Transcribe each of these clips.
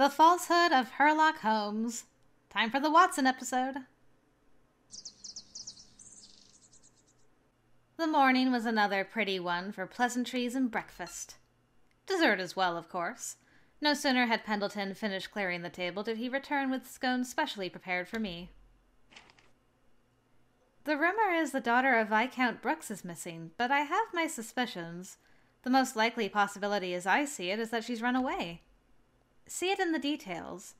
The Falsehood of Herlock Holmes. Time for the Watson episode. The morning was another pretty one for pleasantries and breakfast. Dessert as well, of course. No sooner had Pendleton finished clearing the table did he return with scones specially prepared for me. The rumor is the daughter of Viscount Brooks is missing, but I have my suspicions. The most likely possibility as I see it is that she's run away. See it in the details.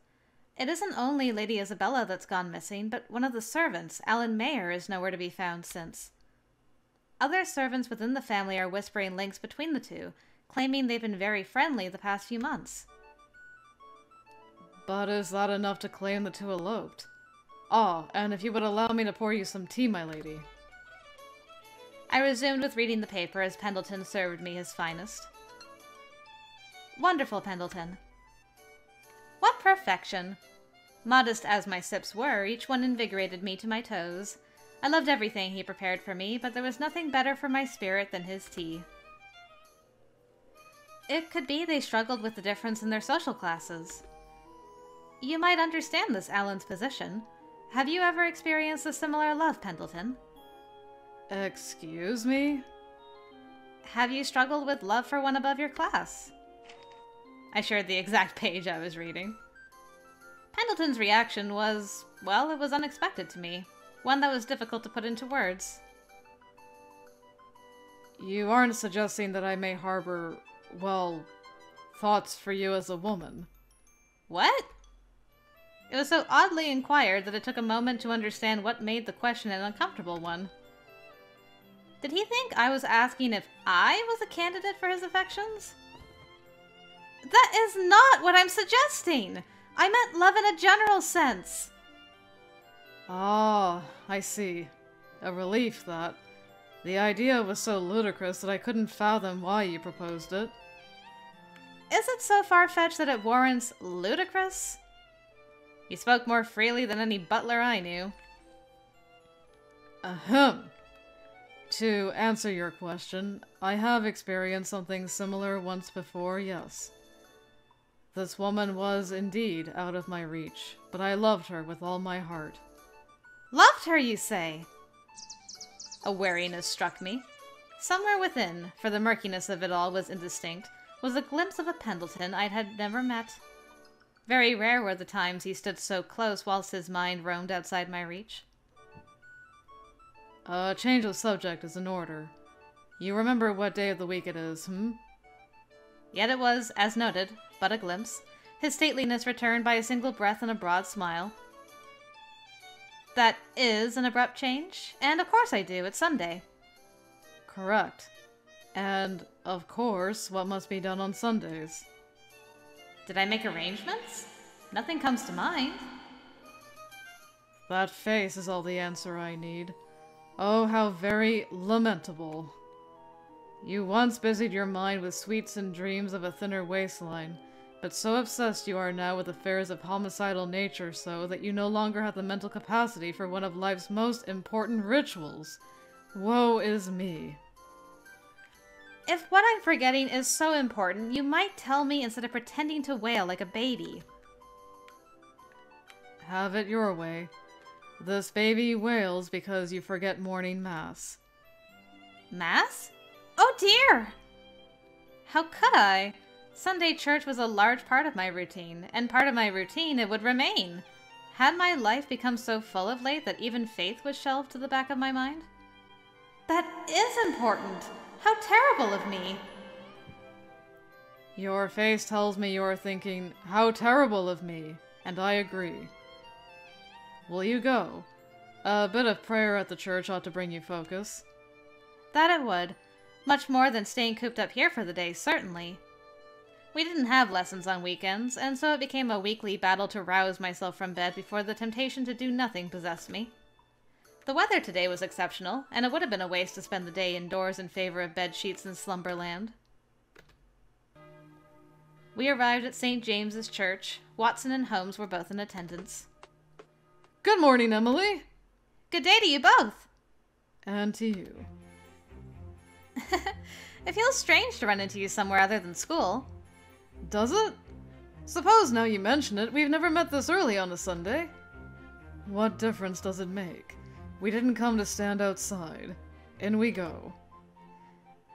It isn't only Lady Isabella that's gone missing, but one of the servants, Alan Mayer, is nowhere to be found since. Other servants within the family are whispering links between the two, claiming they've been very friendly the past few months. But is that enough to claim the two eloped? Ah, and if you would allow me to pour you some tea, my lady. I resumed with reading the paper as Pendleton served me his finest. Wonderful, Pendleton. What perfection! Modest as my sips were, each one invigorated me to my toes. I loved everything he prepared for me, but there was nothing better for my spirit than his tea. It could be they struggled with the difference in their social classes. You might understand this Alan's position. Have you ever experienced a similar love, Pendleton? Excuse me? Have you struggled with love for one above your class? I shared the exact page I was reading. Pendleton's reaction was, well, it was unexpected to me. One that was difficult to put into words. You aren't suggesting that I may harbor, well, thoughts for you as a woman. What? It was so oddly inquired that it took a moment to understand what made the question an uncomfortable one. Did he think I was asking if I was a candidate for his affections? That is not what I'm suggesting! I meant love in a general sense. Ah, I see. A relief, that. The idea was so ludicrous that I couldn't fathom why you proposed it. Is it so far-fetched that it warrants ludicrous? He spoke more freely than any butler I knew. Ahem. To answer your question, I have experienced something similar once before, yes. This woman was indeed out of my reach, but I loved her with all my heart. Loved her, you say? A wariness struck me. Somewhere within, for the murkiness of it all was indistinct, was a glimpse of a Pendleton I had never met. Very rare were the times he stood so close whilst his mind roamed outside my reach. A change of subject is in order. You remember what day of the week it is, hmm? Yet it was, as noted, but a glimpse. His stateliness returned by a single breath and a broad smile. That is an abrupt change, and of course I do, it's Sunday. Correct. And, of course, what must be done on Sundays? Did I make arrangements? Nothing comes to mind. That face is all the answer I need. Oh, how very lamentable. You once busied your mind with sweets and dreams of a thinner waistline, but so obsessed you are now with affairs of homicidal nature so that you no longer have the mental capacity for one of life's most important rituals. Woe is me. If what I'm forgetting is so important, you might tell me instead of pretending to wail like a baby. Have it your way. This baby wails because you forget morning mass. Mass? Oh dear! How could I? Sunday church was a large part of my routine, and part of my routine it would remain. Had my life become so full of late that even faith was shelved to the back of my mind? That is important! How terrible of me! Your face tells me you're thinking, how terrible of me, and I agree. Will you go? A bit of prayer at the church ought to bring you focus. That it would. Much more than staying cooped up here for the day, certainly. We didn't have lessons on weekends, and so it became a weekly battle to rouse myself from bed before the temptation to do nothing possessed me. The weather today was exceptional, and it would have been a waste to spend the day indoors in favor of bed sheets and slumberland. We arrived at St. James's Church. Watson and Holmes were both in attendance. Good morning, Emily. Good day to you both. And to you. it feels strange to run into you somewhere other than school. Does it? Suppose now you mention it, we've never met this early on a Sunday. What difference does it make? We didn't come to stand outside. In we go.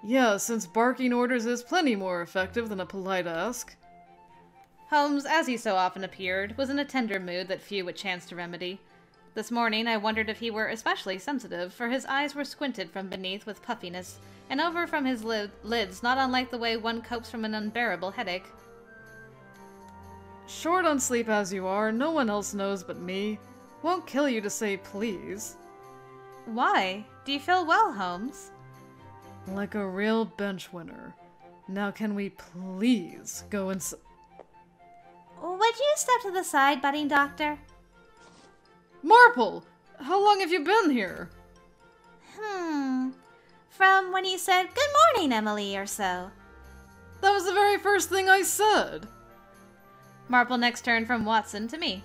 Yeah, since barking orders is plenty more effective than a polite ask. Holmes, as he so often appeared, was in a tender mood that few would chance to remedy. This morning I wondered if he were especially sensitive, for his eyes were squinted from beneath with puffiness, and over from his lid- lids not unlike the way one copes from an unbearable headache. Short on sleep as you are, no one else knows but me. Won't kill you to say please. Why? Do you feel well, Holmes? Like a real bench winner. Now can we please go and s- Would you step to the side, budding doctor? Marple! How long have you been here? Hmm. From when you said, Good morning, Emily, or so. That was the very first thing I said. Marple next turned from Watson to me.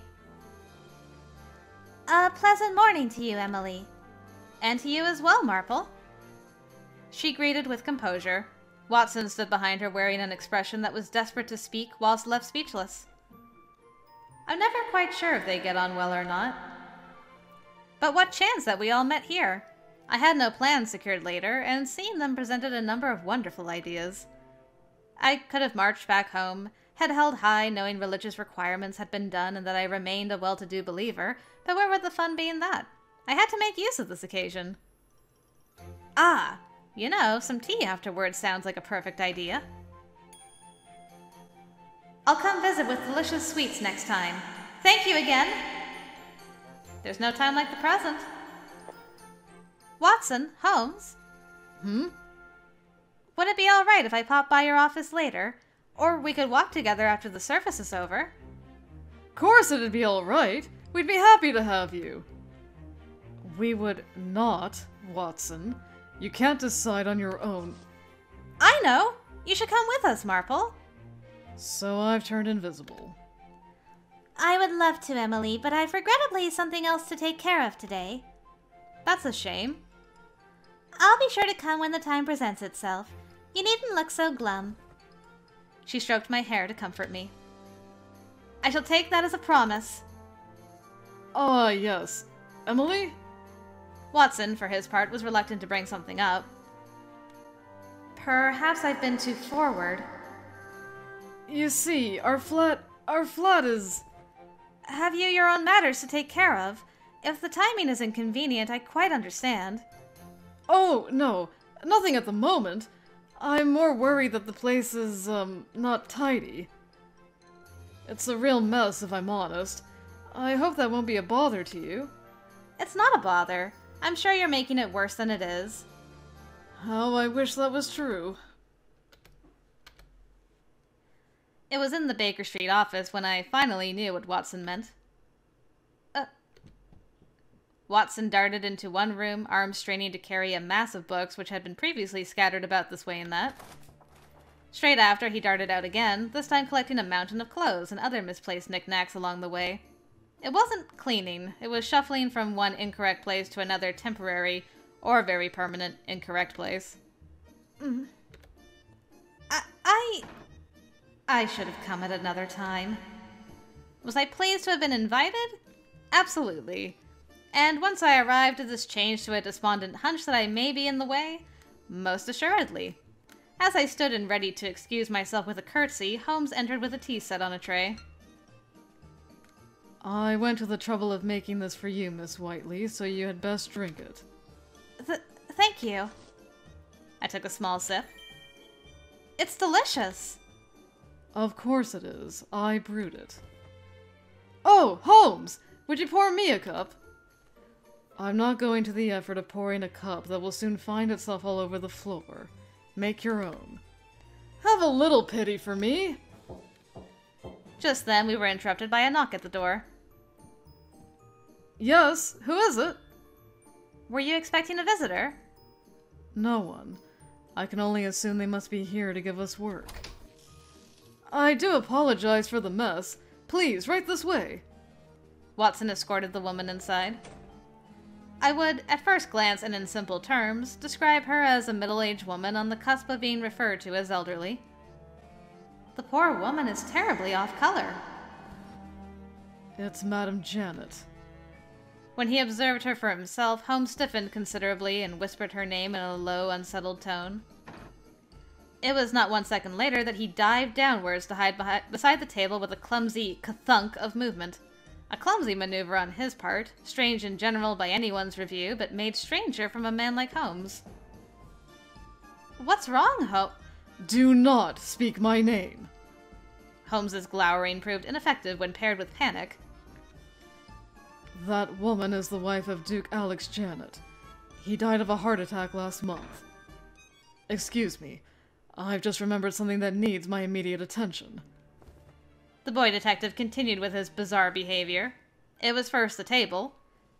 A pleasant morning to you, Emily. And to you as well, Marple. She greeted with composure. Watson stood behind her wearing an expression that was desperate to speak whilst left speechless. I'm never quite sure if they get on well or not. But what chance that we all met here? I had no plans secured later, and seeing them presented a number of wonderful ideas. I could have marched back home, head held high, knowing religious requirements had been done and that I remained a well to do believer, but where would the fun be in that? I had to make use of this occasion. Ah, you know, some tea afterwards sounds like a perfect idea. I'll come visit with delicious sweets next time. Thank you again. There's no time like the present. Watson, Holmes, Hmm? would it be all right if I pop by your office later? Or we could walk together after the service is over. Course it'd be alright. We'd be happy to have you. We would not, Watson. You can't decide on your own. I know! You should come with us, Marple. So I've turned invisible. I would love to, Emily, but I've regrettably something else to take care of today. That's a shame. I'll be sure to come when the time presents itself. You needn't look so glum. She stroked my hair to comfort me. I shall take that as a promise. Ah, yes. Emily? Watson, for his part, was reluctant to bring something up. Perhaps I've been too forward. You see, our flat. Our flat is. Have you your own matters to take care of? If the timing is inconvenient, I quite understand. Oh, no. Nothing at the moment. I'm more worried that the place is, um, not tidy. It's a real mess, if I'm honest. I hope that won't be a bother to you. It's not a bother. I'm sure you're making it worse than it is. How I wish that was true. It was in the Baker Street office when I finally knew what Watson meant. Uh, Watson darted into one room, arms straining to carry a mass of books which had been previously scattered about this way and that. Straight after, he darted out again, this time collecting a mountain of clothes and other misplaced knickknacks along the way. It wasn't cleaning, it was shuffling from one incorrect place to another temporary or very permanent incorrect place. Mm. I, I. I should have come at another time. Was I pleased to have been invited? Absolutely. And once I arrived, did this change to a despondent hunch that I may be in the way? Most assuredly. As I stood and ready to excuse myself with a curtsy, Holmes entered with a tea set on a tray. I went to the trouble of making this for you, Miss Whiteley, so you had best drink it. Th- thank you. I took a small sip. It's delicious. Of course it is. I brewed it. Oh, Holmes! Would you pour me a cup? I'm not going to the effort of pouring a cup that will soon find itself all over the floor. Make your own. Have a little pity for me. Just then, we were interrupted by a knock at the door. Yes, who is it? Were you expecting a visitor? No one. I can only assume they must be here to give us work. I do apologize for the mess. Please, right this way. Watson escorted the woman inside. I would, at first glance and in simple terms, describe her as a middle aged woman on the cusp of being referred to as elderly. The poor woman is terribly off color. It's Madame Janet. When he observed her for himself, Holmes stiffened considerably and whispered her name in a low, unsettled tone. It was not one second later that he dived downwards to hide behi- beside the table with a clumsy thunk of movement. A clumsy maneuver on his part, strange in general by anyone's review, but made stranger from a man like Holmes. What's wrong, Ho? Do not speak my name. Holmes's glowering proved ineffective when paired with panic. That woman is the wife of Duke Alex Janet. He died of a heart attack last month. Excuse me, I've just remembered something that needs my immediate attention. The boy detective continued with his bizarre behavior. It was first the table,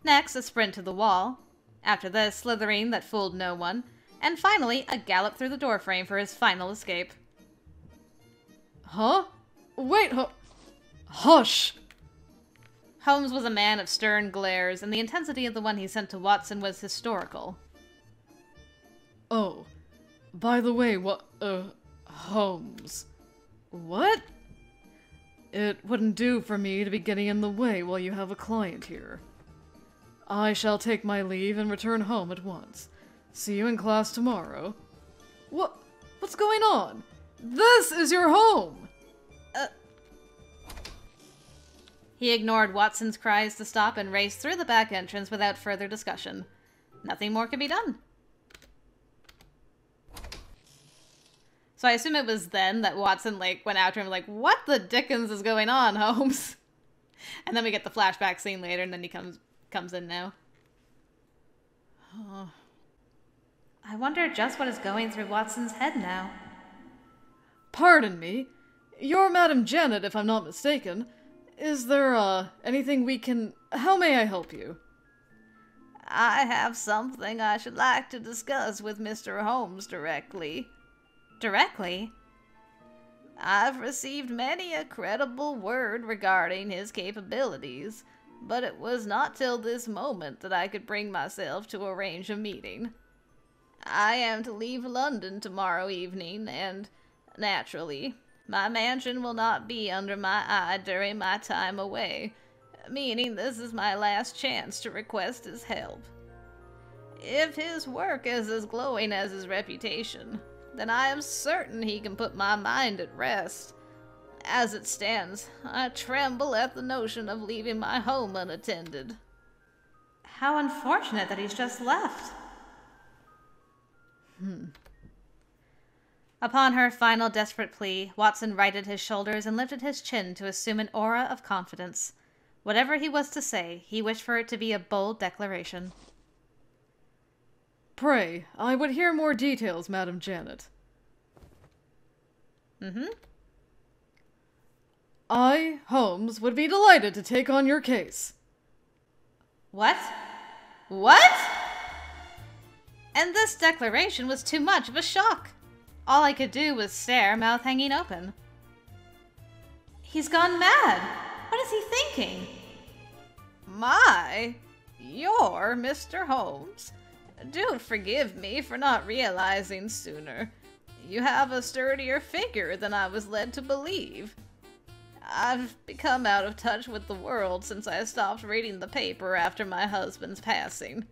next a sprint to the wall, after this slithering that fooled no one, and finally a gallop through the doorframe for his final escape. Huh? Wait, hu- hush! Holmes was a man of stern glares, and the intensity of the one he sent to Watson was historical. Oh, by the way, what, uh, Holmes. What? It wouldn't do for me to be getting in the way while you have a client here. I shall take my leave and return home at once. See you in class tomorrow. What? What's going on? This is your home! He ignored Watson's cries to stop and raced through the back entrance without further discussion. Nothing more could be done. So I assume it was then that Watson like went after him like, "What the dickens is going on, Holmes?" And then we get the flashback scene later, and then he comes comes in now. Oh. I wonder just what is going through Watson's head now. Pardon me. You're Madam Janet, if I'm not mistaken. Is there, uh, anything we can. How may I help you? I have something I should like to discuss with Mr. Holmes directly. Directly? I've received many a credible word regarding his capabilities, but it was not till this moment that I could bring myself to arrange a meeting. I am to leave London tomorrow evening, and, naturally, my mansion will not be under my eye during my time away, meaning this is my last chance to request his help. If his work is as glowing as his reputation, then I am certain he can put my mind at rest. As it stands, I tremble at the notion of leaving my home unattended. How unfortunate that he's just left. Hmm. Upon her final desperate plea, Watson righted his shoulders and lifted his chin to assume an aura of confidence. Whatever he was to say, he wished for it to be a bold declaration. Pray, I would hear more details, Madam Janet. Mm-hmm. I, Holmes, would be delighted to take on your case. What? What? And this declaration was too much of a shock. All I could do was stare, mouth hanging open. He's gone mad. What is he thinking? My, you're Mr. Holmes. Do forgive me for not realizing sooner. You have a sturdier figure than I was led to believe. I've become out of touch with the world since I stopped reading the paper after my husband's passing.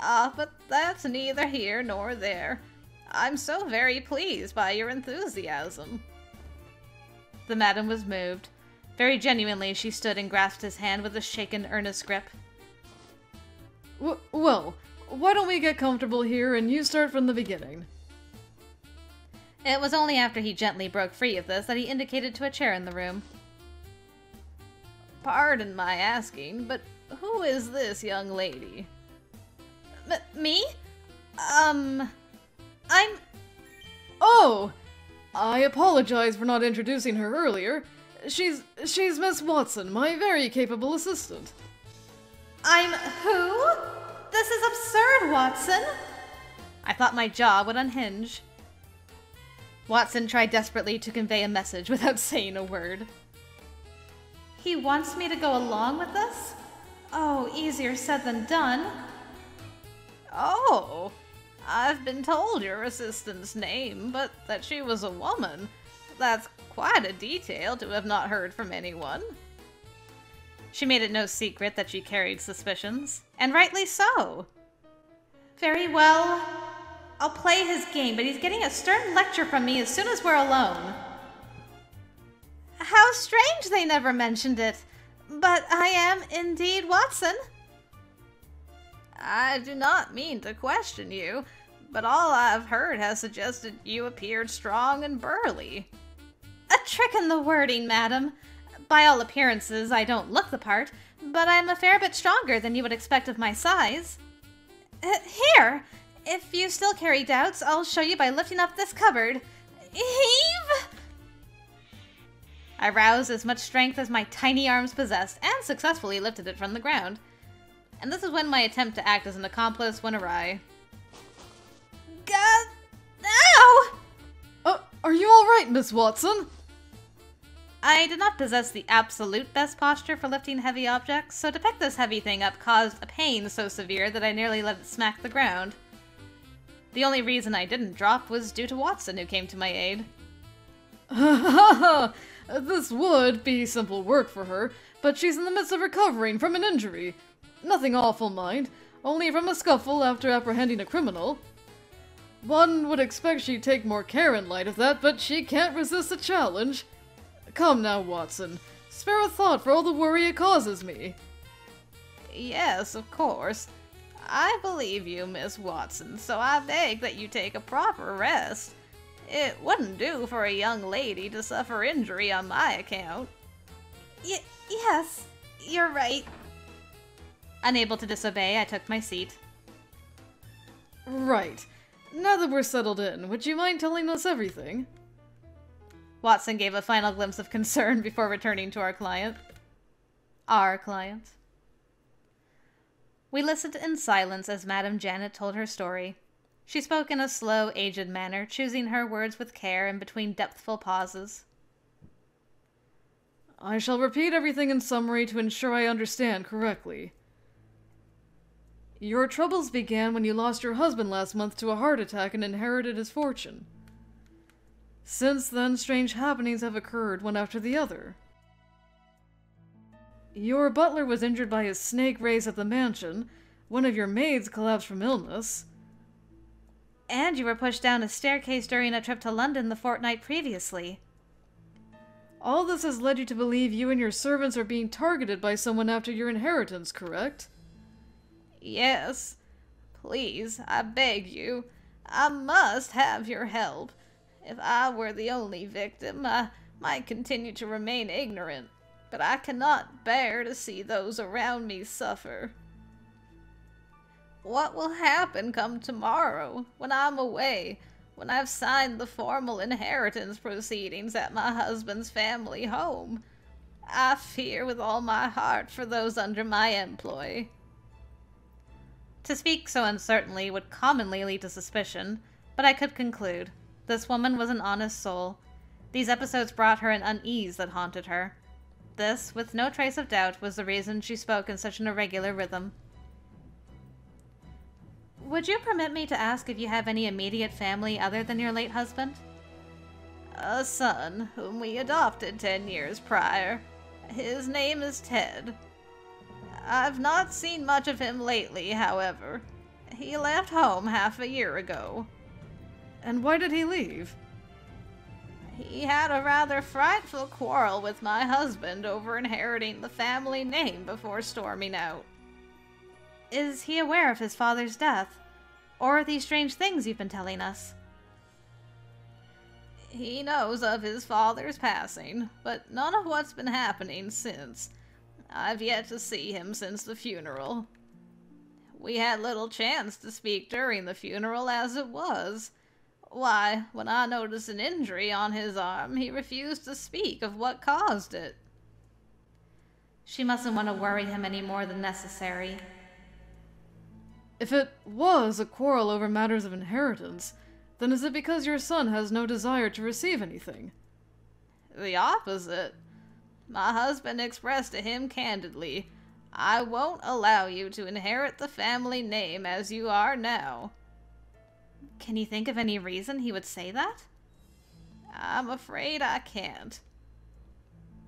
Ah, but that's neither here nor there. I'm so very pleased by your enthusiasm. The madam was moved. Very genuinely, she stood and grasped his hand with a shaken, earnest grip. W- well, why don't we get comfortable here and you start from the beginning? It was only after he gently broke free of this that he indicated to a chair in the room. Pardon my asking, but who is this young lady? M- me? Um. I'm. Oh! I apologize for not introducing her earlier. She's she's Miss Watson, my very capable assistant. I'm who? This is absurd, Watson. I thought my jaw would unhinge. Watson tried desperately to convey a message without saying a word. He wants me to go along with this? Oh, easier said than done. Oh, I've been told your assistant's name, but that she was a woman. That's quite a detail to have not heard from anyone. She made it no secret that she carried suspicions, and rightly so. Very well. I'll play his game, but he's getting a stern lecture from me as soon as we're alone. How strange they never mentioned it. But I am indeed Watson. I do not mean to question you, but all I've heard has suggested you appeared strong and burly. A trick in the wording, madam. By all appearances, I don't look the part, but I'm a fair bit stronger than you would expect of my size. Uh, here! If you still carry doubts, I'll show you by lifting up this cupboard. Heave! I roused as much strength as my tiny arms possessed and successfully lifted it from the ground. And this is when my attempt to act as an accomplice went awry. God! Ow! Uh, are you alright, Miss Watson? I did not possess the absolute best posture for lifting heavy objects, so to pick this heavy thing up caused a pain so severe that I nearly let it smack the ground. The only reason I didn't drop was due to Watson, who came to my aid. this would be simple work for her, but she's in the midst of recovering from an injury. Nothing awful, mind, only from a scuffle after apprehending a criminal. One would expect she'd take more care in light of that, but she can't resist a challenge. Come now, Watson. Spare a thought for all the worry it causes me. Yes, of course. I believe you, Miss Watson, so I beg that you take a proper rest. It wouldn't do for a young lady to suffer injury on my account. Y- yes, you're right. Unable to disobey, I took my seat. Right. Now that we're settled in, would you mind telling us everything? Watson gave a final glimpse of concern before returning to our client. Our client. We listened in silence as Madame Janet told her story. She spoke in a slow, aged manner, choosing her words with care and between depthful pauses. I shall repeat everything in summary to ensure I understand correctly. Your troubles began when you lost your husband last month to a heart attack and inherited his fortune. Since then, strange happenings have occurred one after the other. Your butler was injured by a snake race at the mansion, one of your maids collapsed from illness. And you were pushed down a staircase during a trip to London the fortnight previously. All this has led you to believe you and your servants are being targeted by someone after your inheritance, correct? Yes. Please, I beg you. I must have your help. If I were the only victim, I might continue to remain ignorant, but I cannot bear to see those around me suffer. What will happen come tomorrow, when I'm away, when I've signed the formal inheritance proceedings at my husband's family home? I fear with all my heart for those under my employ. To speak so uncertainly would commonly lead to suspicion, but I could conclude. This woman was an honest soul. These episodes brought her an unease that haunted her. This, with no trace of doubt, was the reason she spoke in such an irregular rhythm. Would you permit me to ask if you have any immediate family other than your late husband? A son whom we adopted ten years prior. His name is Ted. I've not seen much of him lately, however. He left home half a year ago. And why did he leave? He had a rather frightful quarrel with my husband over inheriting the family name before storming out. Is he aware of his father's death? Or these strange things you've been telling us? He knows of his father's passing, but none of what's been happening since. I've yet to see him since the funeral. We had little chance to speak during the funeral as it was. Why, when I noticed an injury on his arm, he refused to speak of what caused it. She mustn't want to worry him any more than necessary. If it was a quarrel over matters of inheritance, then is it because your son has no desire to receive anything? The opposite. My husband expressed to him candidly, I won't allow you to inherit the family name as you are now. Can you think of any reason he would say that? I'm afraid I can't.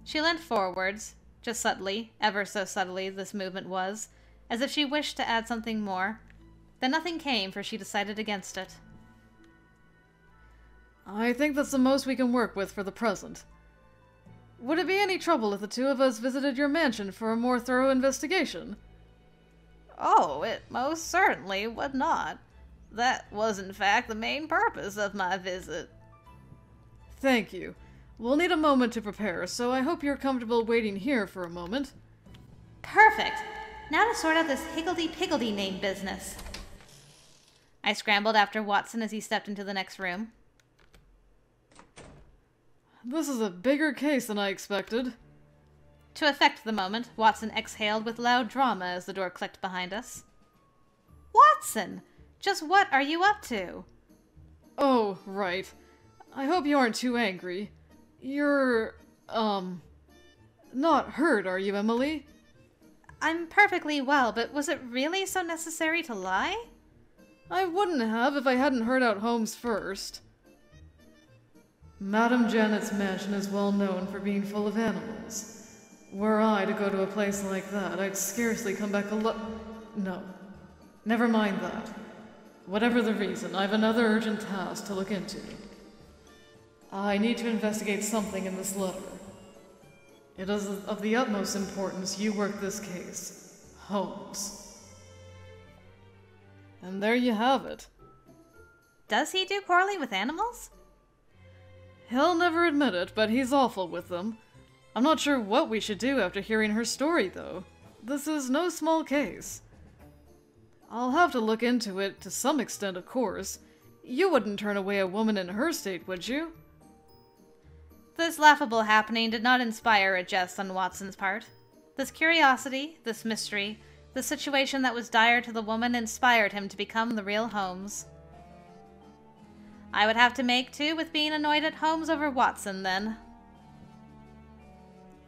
She leant forwards, just subtly, ever so subtly this movement was, as if she wished to add something more. Then nothing came, for she decided against it. I think that's the most we can work with for the present. Would it be any trouble if the two of us visited your mansion for a more thorough investigation? Oh, it most certainly would not. That was, in fact, the main purpose of my visit. Thank you. We'll need a moment to prepare, so I hope you're comfortable waiting here for a moment. Perfect! Now to sort out this higgledy-piggledy name business. I scrambled after Watson as he stepped into the next room. This is a bigger case than I expected. To effect the moment, Watson exhaled with loud drama as the door clicked behind us. Watson! Just what are you up to? Oh, right. I hope you aren't too angry. You're, um, not hurt, are you, Emily? I'm perfectly well, but was it really so necessary to lie? I wouldn't have if I hadn't heard out Holmes first. Madame Janet's mansion is well known for being full of animals. Were I to go to a place like that, I'd scarcely come back alive. No. Never mind that. Whatever the reason, I've another urgent task to look into. I need to investigate something in this letter. It is of the utmost importance you work this case. Holmes. And there you have it. Does he do poorly with animals? He'll never admit it, but he's awful with them. I'm not sure what we should do after hearing her story, though. This is no small case. I'll have to look into it to some extent, of course. You wouldn't turn away a woman in her state, would you? This laughable happening did not inspire a jest on Watson's part. This curiosity, this mystery, the situation that was dire to the woman inspired him to become the real Holmes. I would have to make two with being annoyed at Holmes over Watson, then.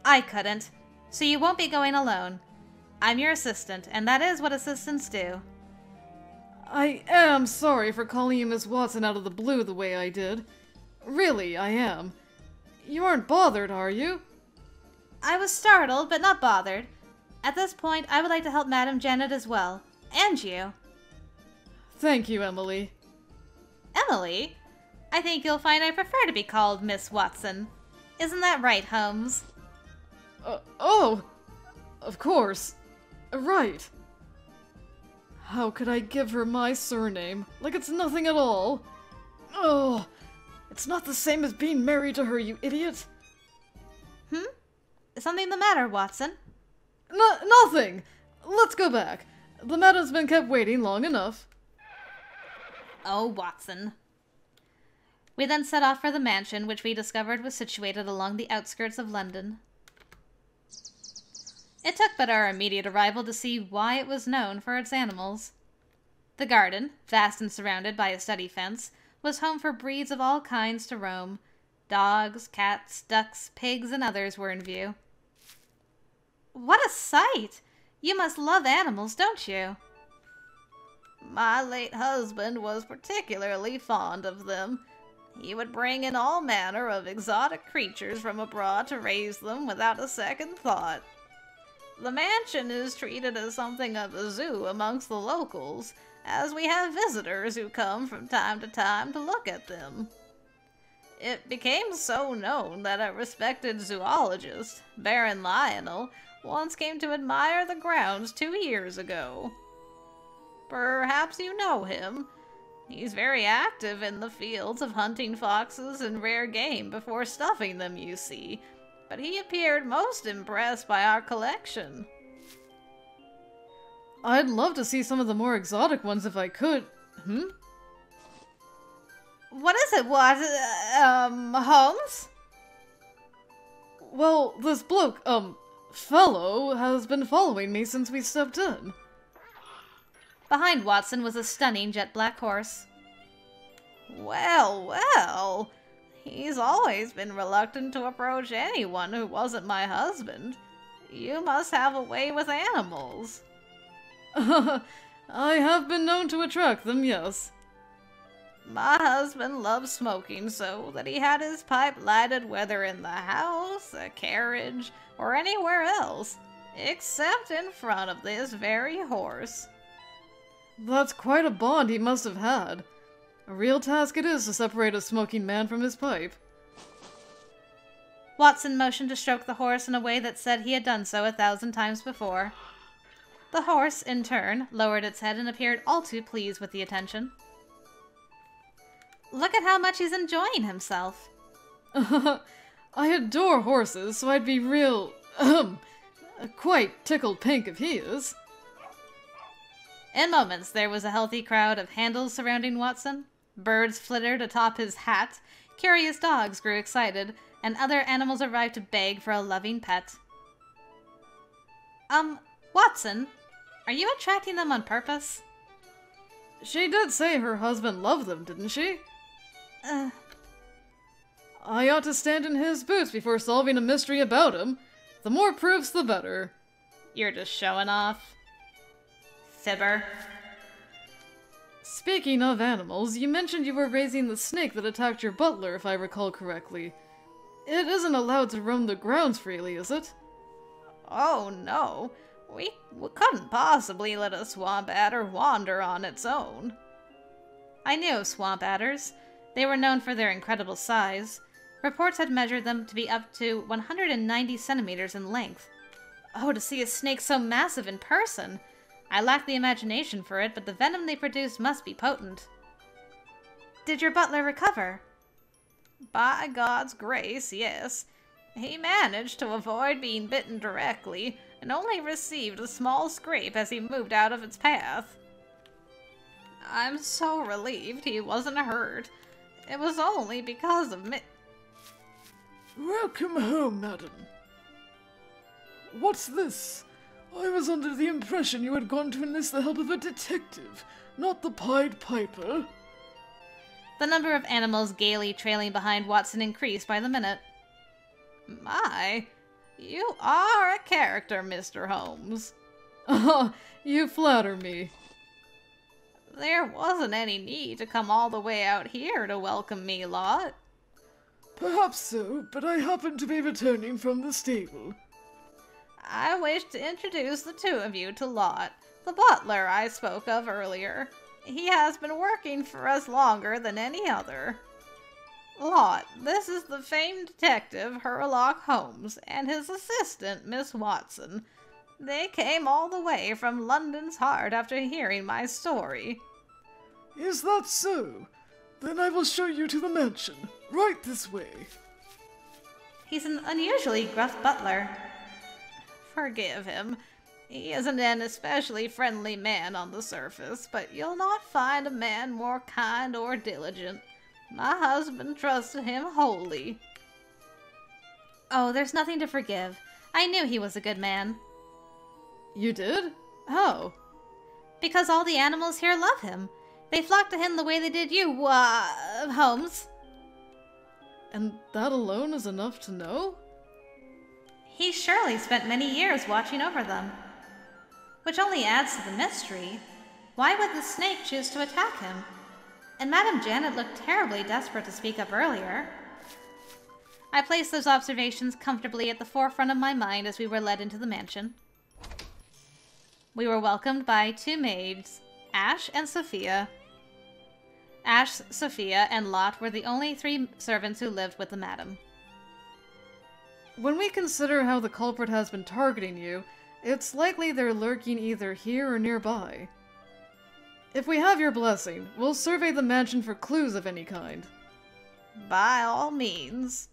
I couldn't, so you won't be going alone. I'm your assistant, and that is what assistants do. I am sorry for calling you Miss Watson out of the blue the way I did. Really, I am. You aren't bothered, are you? I was startled, but not bothered. At this point, I would like to help Madam Janet as well. And you. Thank you, Emily. Emily? I think you'll find I prefer to be called Miss Watson. Isn't that right, Holmes? Uh, oh! Of course. Right. How could I give her my surname? Like it's nothing at all. Oh, it's not the same as being married to her, you idiot. Hmm? Is something the matter, Watson? No, nothing. Let's go back. The madame's been kept waiting long enough. Oh, Watson. We then set off for the mansion, which we discovered was situated along the outskirts of London. It took but our immediate arrival to see why it was known for its animals. The garden, vast and surrounded by a study fence, was home for breeds of all kinds to roam. Dogs, cats, ducks, pigs, and others were in view. What a sight! You must love animals, don't you? My late husband was particularly fond of them. He would bring in all manner of exotic creatures from abroad to raise them without a second thought. The mansion is treated as something of a zoo amongst the locals, as we have visitors who come from time to time to look at them. It became so known that a respected zoologist, Baron Lionel, once came to admire the grounds two years ago. Perhaps you know him. He's very active in the fields of hunting foxes and rare game before stuffing them, you see, but he appeared most impressed by our collection. I'd love to see some of the more exotic ones if I could. Hmm? What is it, what? Um, Holmes? Well, this bloke, um, fellow, has been following me since we stepped in. Behind Watson was a stunning jet black horse. Well, well. He's always been reluctant to approach anyone who wasn't my husband. You must have a way with animals. I have been known to attract them, yes. My husband loved smoking so that he had his pipe lighted whether in the house, a carriage, or anywhere else, except in front of this very horse. That's quite a bond he must have had. A real task it is to separate a smoking man from his pipe. Watson motioned to stroke the horse in a way that said he had done so a thousand times before. The horse, in turn, lowered its head and appeared all too pleased with the attention. Look at how much he's enjoying himself. I adore horses, so I'd be real, um, quite tickled pink if he is. In moments, there was a healthy crowd of handles surrounding Watson. Birds flittered atop his hat, curious dogs grew excited, and other animals arrived to beg for a loving pet. Um, Watson, are you attracting them on purpose? She did say her husband loved them, didn't she? Uh, I ought to stand in his boots before solving a mystery about him. The more proofs, the better. you're just showing off. Fibber. Speaking of animals, you mentioned you were raising the snake that attacked your butler, if I recall correctly. It isn't allowed to roam the grounds freely, is it? Oh no, we, we couldn't possibly let a swamp adder wander on its own. I knew swamp adders. They were known for their incredible size. Reports had measured them to be up to 190 centimeters in length. Oh, to see a snake so massive in person! I lack the imagination for it, but the venom they produce must be potent. Did your butler recover? By God's grace, yes. He managed to avoid being bitten directly and only received a small scrape as he moved out of its path. I'm so relieved he wasn't hurt. It was only because of me. Welcome home, madam. What's this? I was under the impression you had gone to enlist the help of a detective, not the Pied Piper. The number of animals gaily trailing behind Watson increased by the minute. My, you are a character, Mr. Holmes. Oh, you flatter me. There wasn't any need to come all the way out here to welcome me, Lot. Perhaps so, but I happen to be returning from the stable. I wish to introduce the two of you to Lot, the butler I spoke of earlier. He has been working for us longer than any other. Lot, this is the famed detective Herlock Holmes and his assistant, Miss Watson. They came all the way from London's heart after hearing my story. Is that so? Then I will show you to the mansion. Right this way. He's an unusually gruff butler. Forgive him. He isn't an especially friendly man on the surface, but you'll not find a man more kind or diligent. My husband trusted him wholly. Oh, there's nothing to forgive. I knew he was a good man. You did? Oh. Because all the animals here love him. They flock to him the way they did you, uh, Holmes. And that alone is enough to know? He surely spent many years watching over them. Which only adds to the mystery. Why would the snake choose to attack him? And Madame Janet looked terribly desperate to speak up earlier. I placed those observations comfortably at the forefront of my mind as we were led into the mansion. We were welcomed by two maids, Ash and Sophia. Ash, Sophia, and Lot were the only three servants who lived with the madam. When we consider how the culprit has been targeting you, it's likely they're lurking either here or nearby. If we have your blessing, we'll survey the mansion for clues of any kind. By all means.